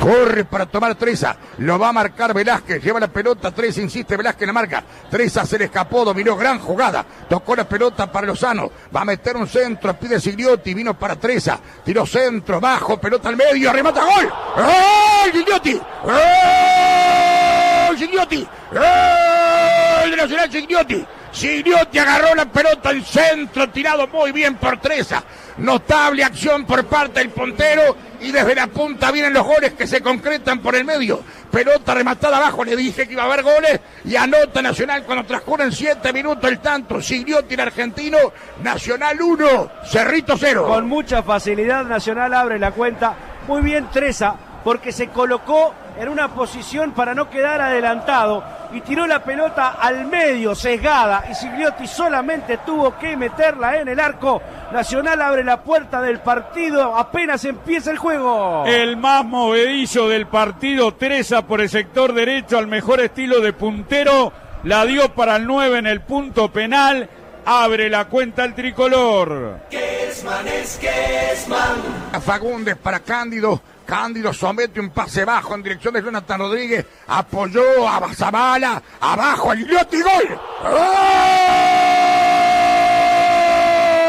Corre para tomar Treza. Lo va a marcar Velázquez. Lleva la pelota. Treza insiste. Velázquez la marca. Treza se le escapó. Dominó. Gran jugada. Tocó la pelota para Lozano. Va a meter un centro. Pide Sigliotti. Vino para Treza. Tiró centro. Bajo. Pelota al medio. Remata gol. ¡Gol! Sigliotti. ¡Gol! Sigliotti. ¡Gol de Nacional Sigliotti! Sigliotti agarró la pelota al centro, tirado muy bien por Treza. Notable acción por parte del puntero y desde la punta vienen los goles que se concretan por el medio. Pelota rematada abajo, le dije que iba a haber goles y anota Nacional cuando transcurren siete minutos el tanto. Sigliotti el argentino, Nacional 1, Cerrito 0. Con mucha facilidad Nacional abre la cuenta. Muy bien Treza porque se colocó en una posición para no quedar adelantado y tiró la pelota al medio, sesgada, y Sigliotti solamente tuvo que meterla en el arco. Nacional abre la puerta del partido, apenas empieza el juego. El más movedizo del partido, Teresa por el sector derecho al mejor estilo de puntero, la dio para el 9 en el punto penal. Abre la cuenta el tricolor. Kesman es Kesman. Fagundes para Cándido. Cándido somete un pase bajo en dirección de Jonathan Rodríguez. Apoyó a Zabala. Abajo el Gliotti. Gol.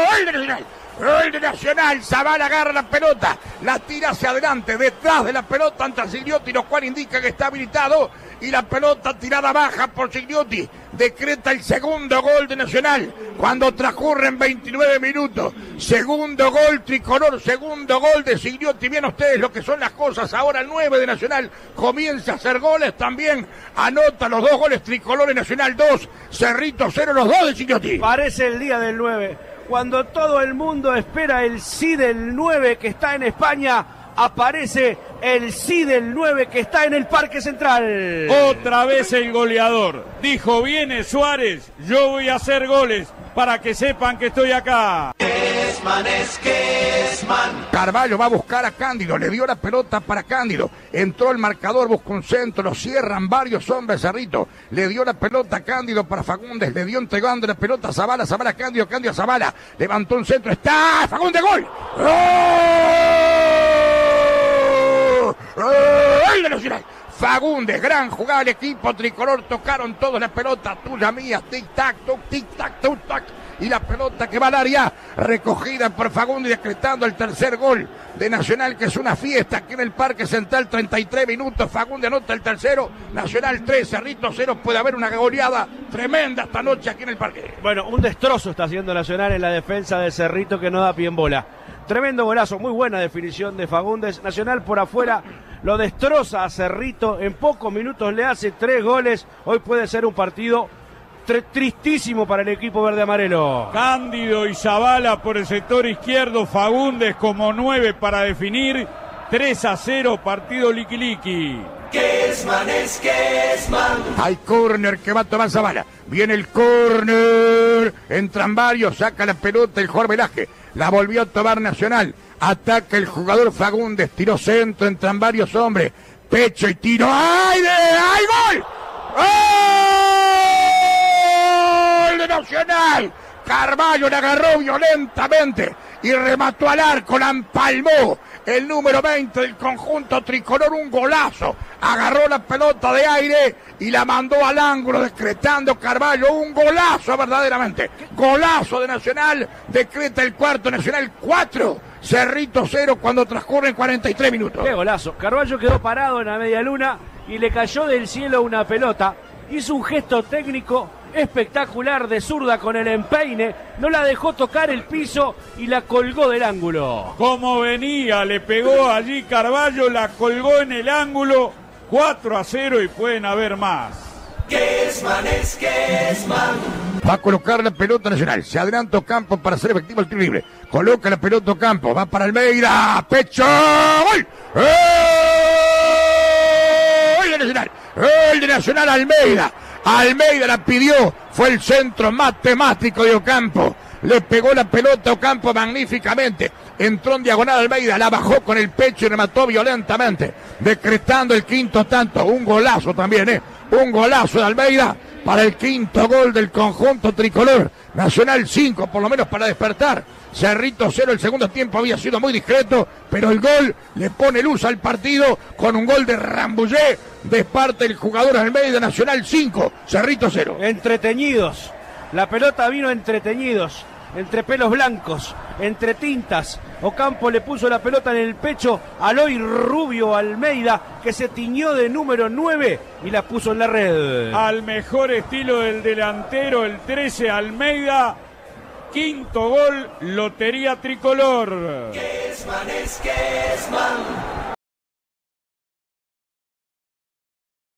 ¡Gol Nacional! Gol de Nacional. Zabala agarra la pelota. La tira hacia adelante. Detrás de la pelota ante Sigliotti, lo cual indica que está habilitado. Y la pelota tirada baja por Sigliotti. Decreta el segundo gol de Nacional. Cuando transcurren 29 minutos. Segundo gol tricolor. Segundo gol de Sigliotti. Bien ustedes lo que son las cosas. Ahora el 9 de Nacional comienza a hacer goles. También anota los dos goles tricolores Nacional 2. Cerrito 0. Los dos de Sigliotti. Parece el día del 9. Cuando todo el mundo espera el sí del 9 que está en España, aparece el sí del 9 que está en el Parque Central. Otra vez el goleador. Dijo, viene Suárez, yo voy a hacer goles para que sepan que estoy acá. Kesman es Kesman. Carvalho va a buscar a Cándido, le dio la pelota para Cándido, entró el marcador, busca un centro, lo cierran varios hombres, Cerrito, le dio la pelota a Cándido para Fagundes, le dio entregando la pelota a Zabala, Zabala, Cándido, Cándido, Zabala, levantó un centro, está Fagundes, gol. ¡Gol! ¡Gol de Nacional! Fagundes, gran jugada el equipo tricolor, tocaron todos la pelota, tuya mía, tic-tac, tuc, tic-tac, tuc-tac, y la pelota que va al área, recogida por Fagundes, decretando el tercer gol de Nacional, que es una fiesta aquí en el Parque Central, 33 minutos, Fagundes anota el tercero, Nacional 3, Cerrito 0, puede haber una goleada tremenda esta noche aquí en el Parque. Bueno, un destrozo está haciendo Nacional en la defensa de Cerrito que no da pie en bola. Tremendo golazo, muy buena definición de Fagundes. Nacional por afuera lo destroza a Cerrito. En pocos minutos le hace tres goles. Hoy puede ser un partido tr- tristísimo para el equipo verde amarelo. Cándido y Zabala por el sector izquierdo, Fagundes como 9 para definir. 3 a 0, partido liquiliqui. Kesman es. Hay córner que va a tomar Zavala. Viene el córner. Entran varios, saca la pelota el Jorge Velázquez. La volvió a tomar Nacional. Ataca el jugador Fagundes. Tiró centro, entran varios hombres. Pecho y tiro. ¡Ay, de, ay, gol! ¡Gol de Nacional! Carvalho la agarró violentamente y remató al arco, la empalmó. El número 20 del conjunto tricolor, un golazo. Agarró la pelota de aire y la mandó al ángulo, decretando Carvalho un golazo verdaderamente. Golazo de Nacional, decreta el cuarto Nacional 4, Cerrito 0 cuando transcurren 43 minutos. Qué golazo. Carballo quedó parado en la media luna y le cayó del cielo una pelota. Hizo un gesto técnico espectacular de zurda con el empeine. No la dejó tocar el piso y la colgó del ángulo. Como venía, le pegó allí Carballo, la colgó en el ángulo. 4 a 0 y pueden haber más. Kesman es Kesman. Va a colocar la pelota nacional. Se adelanta Ocampo para hacer efectivo el tiro libre. Coloca la pelota Ocampo. Va para Almeida. Pecho. ¡Gol! ¡Gol de Nacional! ¡Gol de Nacional Almeida! Almeida la pidió. Fue el centro matemático de Ocampo. Le pegó la pelota a Ocampo magníficamente. Entró en diagonal Almeida, la bajó con el pecho y remató violentamente, decretando el quinto tanto. Un golazo también, ¿eh? Un golazo de Almeida para el quinto gol del conjunto tricolor. Nacional 5, por lo menos para despertar. Cerrito cero, el segundo tiempo había sido muy discreto, pero el gol le pone luz al partido con un gol de Rambouillet de parte del jugador Almeida Nacional 5, Cerrito cero. Entreteñidos. La pelota vino entreteñidos. Entre pelos blancos, entre tintas. Ocampo le puso la pelota en el pecho a Aloy Rubio Almeida, que se tiñó de número 9 y la puso en la red. Al mejor estilo del delantero, el 13 Almeida. Quinto gol, Lotería Tricolor. Kesman es Kesman.